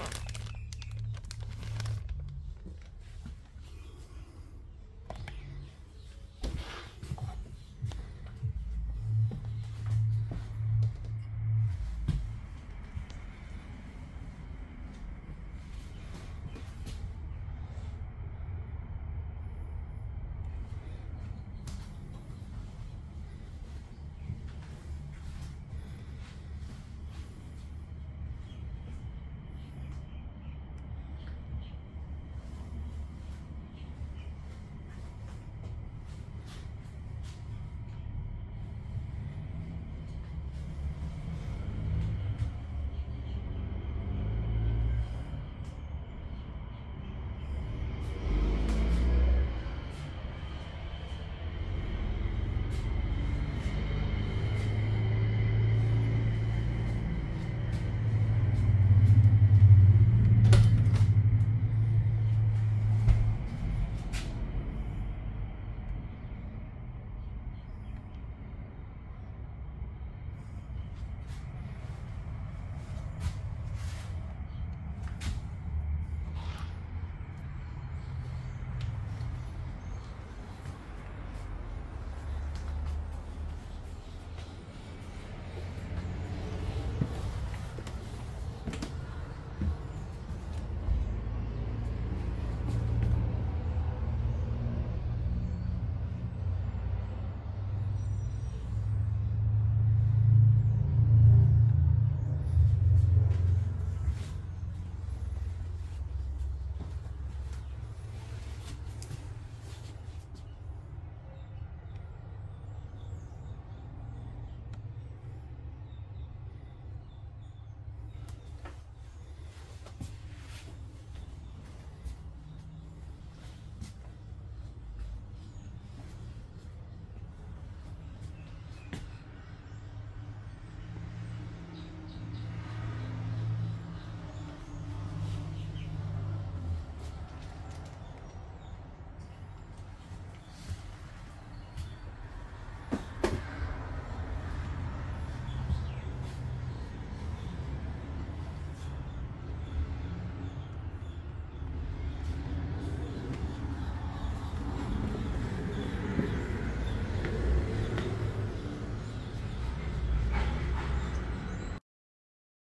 Awesome.